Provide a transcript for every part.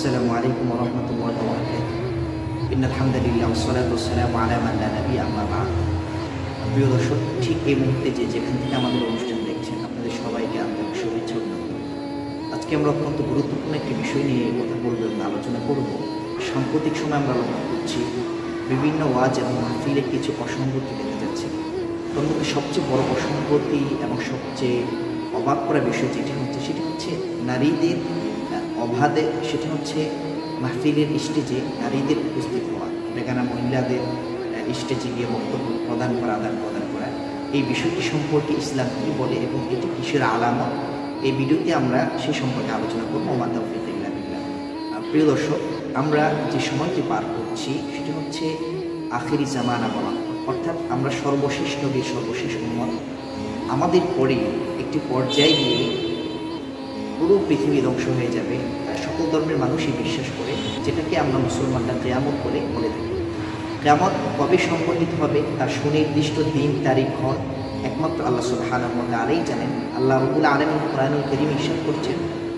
السلام عليكم ورحمة الله وبركاته إن الحمد لله والصلاة والسلام على من لا نبي أما بعد প্রিয় দর্শক ঠিক এই মুহূর্তে যে যেখান থেকে আমাদের অনুষ্ঠান দেখছেন আপনাদের সবাইকে আন্তরিক শুভেচ্ছা ও অভিনন্দন। আজকে আমরা অত্যন্ত গুরুত্বপূর্ণ একটি বিষয় নিয়ে কথা বলবো এবং আলোচনা করব সাম্প্রতিক সময় আমরা লক্ষ্য করছি বিভিন্ন ওয়াজ এবং মাহফিলে কিছু অসঙ্গতি দেখা যাচ্ছে তার মধ্যে সবচেয়ে বড় অসঙ্গতি এবং সবচেয়ে অবাক করা বিষয় যেটি হচ্ছে সেটি হচ্ছে নারীদের আহ, অবাধে, সেটা হচ্ছে মাহফিলের স্টেজে নারীদের উপস্থিত হওয়া। বেগানা মহিলাদের স্টেজে গিয়ে বক্তব্য প্রদান করা, আদান প্রদান করা। এই বিষয়টি সম্পর্কে ইসলাম কী বলে এবং এটি কিসের আলামত? এই ভিডিওতে আমরা সে সম্পর্কে আলোচনা করব। আমার তৌফিক ইল্লা বিল্লাহ। প্রিয় দর্শক, আমরা যে সময়টি পার করছি, সেটি হচ্ছে আখেরি জামানা বলা। অর্থাৎ আমরা সর্বশেষ নবীর সর্বশেষ উন্মত আমাদের পরে একটি পর্যায়ে গিয়ে পুরো পৃথিবী ধ্বংস হয়ে যাবে। সকল ধর্মের মানুষই বিশ্বাস করে, যেটাকে আমরা মুসলমানরা কেয়ামত বলে বলে থাকি কেয়ামত কবে সংগঠিত হবে, তার সুনির্দিষ্ট দিন, তারিখ ক্ষণ একমাত্র আল্লাহ সুবহানাহু ওয়া তাআলাই জানেন। আল্লাহ রাব্বুল আলামিন কোরআনুল কারীম ইরশাদ করছেন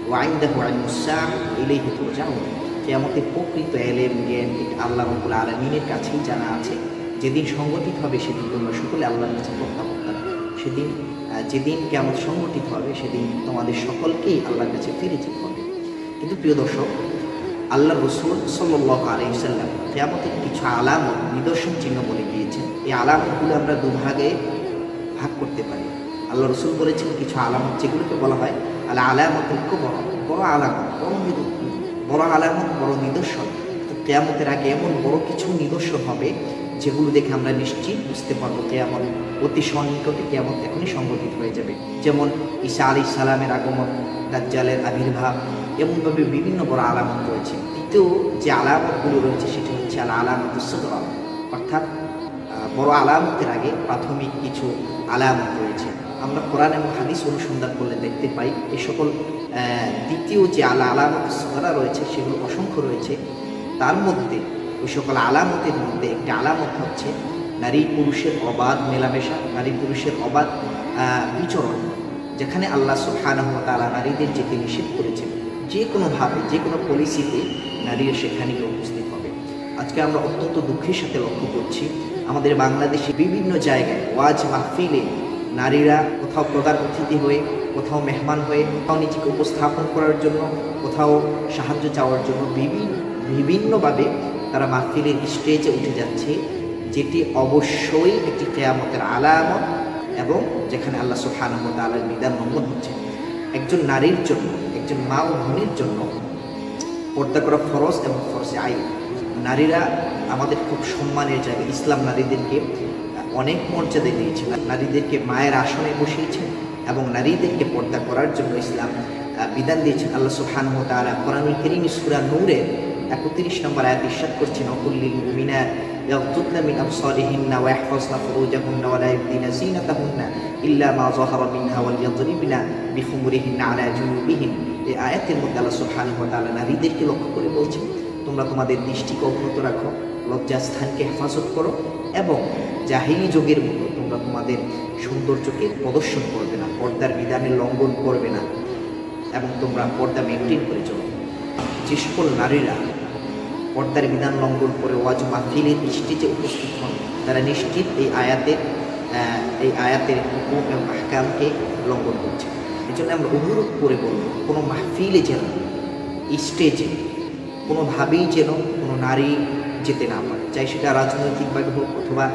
ওয়াইনদাহু ইলমুস-সাআ ইলাইহি তুরজাউন। কিয়ামতের প্রকৃত এলেম, জ্ঞান আল্লাহ রাব্বুল আলামিনের কাছেই জানা আছে। যেদিন সংগঠিত হবে, সেদিন তোমরা সকলে আল্লাহর কাছে প্রত্যাবর্তন সেদিন যেদিন কেমন সংগঠিত হবে, সেদিন তোমাদের সকলকেই আল্লাহর কাছে ফিরে যেতে হবে। কিন্তু প্রিয় দর্শক আল্লাহ রসুল সাল্লাহ আলাইসাল্লাম কেয়ামতের কিছু আলামত নিদর্শন চিহ্ন বলে গিয়েছেন এই আলামতগুলো আমরা দুভাগে ভাগ করতে পারি। আল্লাহ রসুল বলেছেন, কিছু আলামত যেগুলোকে বলা হয় আল্লাহ আলামত বড় বড় আলামত বড় বড় আলামত বড় নিদর্শন। কেয়ামতের আগে এমন বড় কিছু নিদর্শন হবে, যেগুলো দেখে আমরা নিশ্চিত বুঝতে পারব কেয়ামত অতি সন্নিকটে কেয়ামত এখনই সংগঠিত হয়ে যাবে। যেমন ঈসা আলী সালামের আগমন, দাজ্জালের আবির্ভাব, এমনভাবে বিভিন্ন বড় আলামত রয়েছে। দ্বিতীয় যে আলামতগুলো রয়েছে, সেটি হচ্ছে আল আলামত সদরা, অর্থাৎ বড় আলামতের আগে প্রাথমিক কিছু আলামত রয়েছে। আমরা কোরআন এবং হাদিস অনুসন্ধান করলে দেখতে পাই, এ সকল দ্বিতীয় যে আলা আলামত সদরা রয়েছে, সেগুলো অসংখ্য রয়েছে। তার মধ্যে ওই সকল আলামতের মধ্যে একটি আলামত হচ্ছে নারী পুরুষের অবাধ মেলামেশা, নারী পুরুষের অবাধ বিচরণ, যেখানে আল্লাহ সুবহানাহু ওয়া নারীদের যেতে নিষেধ করেছেন। যে কোনোভাবে যে কোনো পলিসিতে নারীরা সেখানে উপস্থিত হবে। আজকে আমরা অত্যন্ত দুঃখের সাথে লক্ষ্য করছি, আমাদের বাংলাদেশে বিভিন্ন জায়গায় ওয়াজ মাহফিলে নারীরা কোথাও প্রধান অতিথি হয়ে, কোথাও মেহমান হয়ে, কোথাও নিজেকে উপস্থাপন করার জন্য, কোথাও সাহায্য চাওয়ার জন্য বিভিন্ন বিভিন্নভাবে তারা মাহফিলের স্টেজে উঠে যাচ্ছে, যেটি অবশ্যই একটি কেয়ামতের আলামত এবং যেখানে আল্লাহ ওয়া তাআলার বিধান লঙ্ঘন হচ্ছে। একজন নারীর জন্য, একজন মা ও বোনের জন্য পর্দা করা ফরজ এবং ফরজে আই নারীরা আমাদের খুব সম্মানের জায়গা। ইসলাম নারীদেরকে অনেক মর্যাদা দিয়েছে। নারীদেরকে মায়ের আসনে বসিয়েছেন এবং নারীদেরকে পর্দা করার জন্য ইসলাম বিধান দিয়েছেন। আল্লাহ সুবহানাহু ওয়া তাআলা কোরআনুল কারীম সূরা নূরের একত্রিশ নম্বর আয়াত ইরশাদ করছেন অকুল্লিল মুমিনাত يغضضن من أبصارهن ويحفظن فروجهن ولا يبدين زينتهن إلا ما ظهر منها وليضربن بخمرهن على جنوبهن এই আয়াতের মধ্যে আল্লাহ সুবহানাহু ওয়া তাআলা নারীদেরকে লক্ষ্য করে বলছেন তোমরা তোমাদের দৃষ্টিকে অব্যাহত রাখো লজ্জাস্থানকে হেফাজত করো এবং জাহিলি যুগের মতো তোমরা তোমাদের সৌন্দর্যকে প্রদর্শন করবে না পর্দার বিধানের লঙ্ঘন করবে না এবং তোমরা পর্দা মেনটেন করে চলো যে সকল নারীরা পর্দার বিধান লঙ্ঘন করে ওয়াজ মাহফিলের স্টেজে উপস্থিত হন, তারা নিশ্চিত এই আয়াতের এই আয়াতের হুকুম এবং আহকামকে লঙ্ঘন করছে। এই জন্য আমরা অনুরোধ করে বলব, কোনো মাহফিলে যেন, স্টেজে কোনোভাবেই যেন কোনো নারী যেতে না পারে, চাই সেটা রাজনৈতিকভাবে হোক অথবা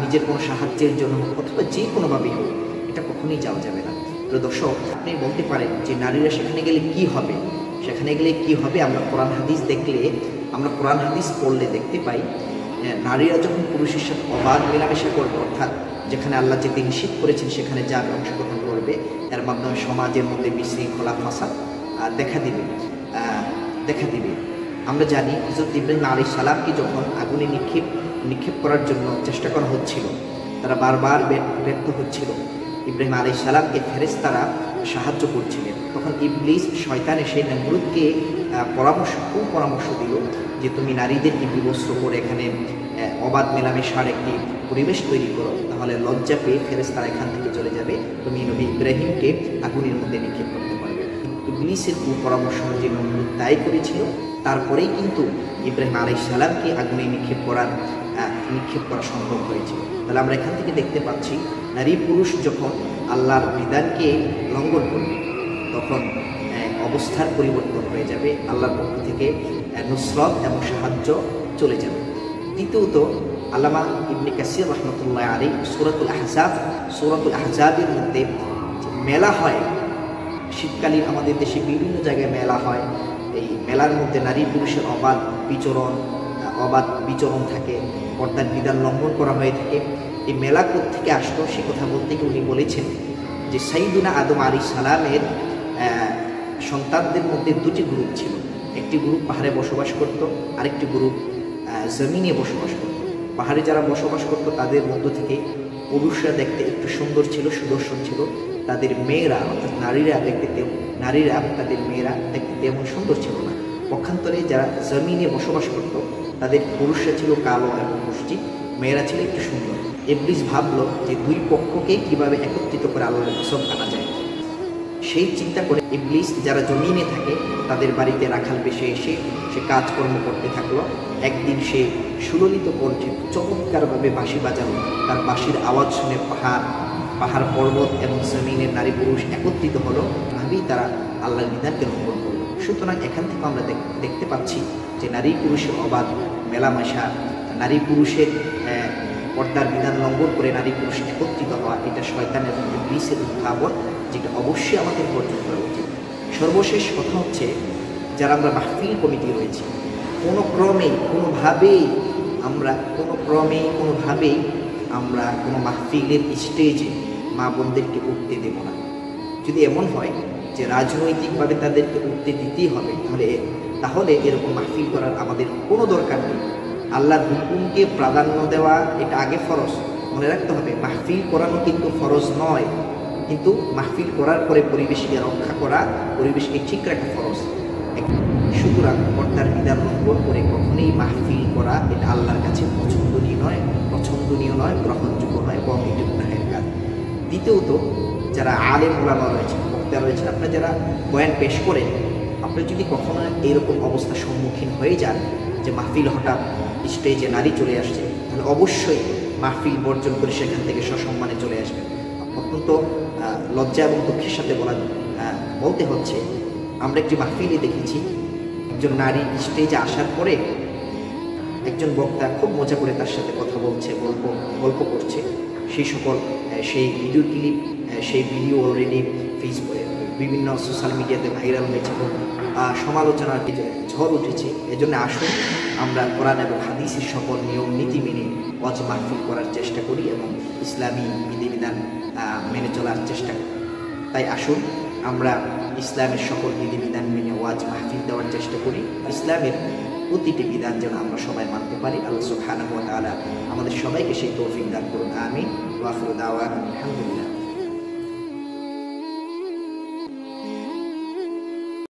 নিজের কোনো সাহায্যের জন্য হোক অথবা যে কোনোভাবেই হোক, এটা কখনোই যাওয়া যাবে না। তো দর্শক, আপনি বলতে পারেন যে নারীরা সেখানে গেলে কি হবে? সেখানে গেলে কি হবে? আমরা কোরআন হাদিস দেখলে আমরা কোরআন হাদিস পড়লে দেখতে পাই নারীরা যখন পুরুষের সাথে অবাধ মেলামেশা করবে অর্থাৎ যেখানে আল্লাহ যেতে নিষেধ করেছেন সেখানে যাবে অংশগ্রহণ করবে এর মাধ্যমে সমাজের মধ্যে বিশৃঙ্খলা আহ, দেখা দিবে। দেখা দিবে। আমরা জানি হজরত ইব্রাহিম আলী সালামকে যখন আগুনে নিক্ষেপ নিক্ষেপ করার জন্য চেষ্টা করা হচ্ছিল তারা বারবার ব্য- ব্যর্থ হচ্ছিল। ইব্রাহিম আলী সালামকে ফেরেশতারা সাহায্য করছিলেন। তখন ইবলিস শয়তান এসে নমরুদকে পরামর্শ পরামর্শ দিল যে তুমি নারীদেরকে বিবস্ত্র করে এখানে অবাধ মেলামেশার একটি পরিবেশ তৈরি করো। তাহলে লজ্জা পেয়ে ফেরেশতারা এখান থেকে চলে যাবে। তুমি নবী ইব্রাহিমকে আগুনের মধ্যে নিক্ষেপ করতে পারবে। ইবলিসের পরামর্শ অনুযায়ী নমরুদ তাই করেছিল। তারপরেই কিন্তু ইব্রাহিম আলাই সালামকে আগুনে নিক্ষেপ করার নিক্ষেপ করা সম্ভব হয়েছিল। তাহলে আমরা এখান থেকে দেখতে পাচ্ছি, নারী পুরুষ যখন আল্লাহর বিধানকে লঙ্ঘন করবে তখন অবস্থার পরিবর্তন হয়ে যাবে। আল্লাহর পক্ষ থেকে নুসরত এবং সাহায্য চলে যাবে। দ্বিতীয়ত, আল্লামা ইবনে কাসির রহমতুল্লাহ আলী সুরাতুল আহজাব, সুরাতুল আহজাবের মধ্যে মেলা হয়, শীতকালীন আমাদের দেশে বিভিন্ন জায়গায় মেলা হয়। এই মেলার মধ্যে নারী পুরুষের অবাধ বিচরণ অবাধ বিচরণ থাকে, পর্দার বিধান লঙ্ঘন করা হয়ে থাকে। এই মেলা থেকে আসতো সে কথা বলতে গিয়ে উনি বলেছেন যে সাইদুনা আদম আলী সালামের সন্তানদের মধ্যে দুটি গ্রুপ ছিল। একটি গ্রুপ পাহাড়ে বসবাস করত, আরেকটি গ্রুপ জমিনে বসবাস করত। পাহাড়ে যারা বসবাস করত, তাদের মধ্য থেকে পুরুষরা দেখতে একটু সুন্দর ছিল, সুদর্শন ছিল। তাদের মেয়েরা, অর্থাৎ নারীরা দেখতে তেম- নারীরা তাদের মেয়েরা দেখতে তেমন সুন্দর ছিল না। পক্ষান্তরে যারা জমিনে বসবাস করত, তাদের পুরুষরা ছিল কালো এবং পুষ্টি, মেয়েরা ছিল একটু সুন্দর। এব্রিজ ভাবলো যে দুই পক্ষকে কীভাবে একত্রিত করে আল্লাহর কসম আনা যায়। সেই চিন্তা করে ইবলিস যারা জমিনে থাকে, তাদের বাড়িতে রাখাল বেশে এসে সে কাজকর্ম করতে থাকল। একদিন সে সুললিত কণ্ঠে চমৎকারভাবে বাঁশি বাজালো। তার বাঁশির আওয়াজ শুনে পাহাড় পাহাড় পর্বত এবং জমিনের নারী পুরুষ একত্রিত হলো। ভাবেই তারা আল্লাহর বিধানকে লঙ্ঘন করল। সুতরাং এখান থেকে আমরা দেখ- দেখতে পাচ্ছি যে নারী পুরুষের অবাধ মেলামেশা, নারী পুরুষের পর্দার বিধান লঙ্ঘন করে নারী পুরুষ একত্রিত হওয়া, এটা শয়তান এবং ইবলিসের উদ্ভাবন। যেটা অবশ্যই আমাদের বর্জন করা উচিত। সর্বশেষ কথা হচ্ছে, যারা আমরা মাহফিল কমিটি রয়েছে, কোনো ক্রমে কোনোভাবেই আমরা, কোনো ক্রমে কোনোভাবেই আমরা কোনো মাহফিলের স্টেজে মা বোনদেরকে উঠতে দেব না। যদি এমন হয় যে রাজনৈতিকভাবে তাদেরকে উঠতে দিতেই হবে, তাহলে তাহলে এরকম মাহফিল করার আমাদের কোনো দরকার নেই। আল্লাহর হুকুমকে প্রাধান্য দেওয়া, এটা আগে ফরজ। মনে রাখতে হবে, মাহফিল করানো কিন্তু ফরজ নয়। কিন্তু মাহফিল করার পরে পরিবেশকে রক্ষা করা, পরিবেশকে ঠিক রাখা ফরজ। সুতরাং পর্দার বিধান লঙ্ঘন করে কখনোই মাহফিল করা এটা আল্লাহর কাছে পছন্দনীয় নয় পছন্দনীয় নয়, গ্রহণযোগ্য নয়, এবং এটি গুনাহের কাজ। দ্বিতীয়ত, যারা আলেম ওলামা রয়েছেন, বক্তা রয়েছেন, আপনারা যারা বয়ান পেশ করেন আপনি যদি কখনো এইরকম অবস্থার সম্মুখীন হয়ে যান, যে মাহফিল হঠাৎ স্টেজে নারী চলে আসছে, তাহলে অবশ্যই মাহফিল বর্জন করে সেখান থেকে সসম্মানে চলে আসবেন। অত্যন্ত লজ্জা এবং দুঃখের সাথে বলা বলতে হচ্ছে, আমরা একটি মাহফিলে দেখেছি। একজন নারী স্টেজে আসার পরে একজন বক্তা খুব মজা করে তার সাথে কথা বলছে, গল্প গল্প করছে। সেই সকল সেই ভিডিও ক্লিপ সেই ভিডিও অলরেডি ফেসবুকে বিভিন্ন সোশ্যাল মিডিয়াতে ভাইরাল হয়েছে এবং সমালোচনার ঝড় উঠেছে, এজন্য আসুন, আমরা কোরআন এবং হাদিসের সকল নিয়ম নীতি মেনে ওয়াজ মাহফিল করার চেষ্টা করি এবং ইসলামী বিধিবিধান মেনে চলার চেষ্টা করি। তাই আসুন, আমরা ইসলামের সকল বিধিবিধান মেনে ওয়াজ মাহফিল দেওয়ার চেষ্টা করি। ইসলামের প্রতিটি বিধান যেন আমরা সবাই মানতে পারি। আল্লাহ তাআলা আমাদের সবাইকে সেই তৌফিক দান করুন। আমি ওয়া দাওয়ানা আলহামদুলিল্লাহ।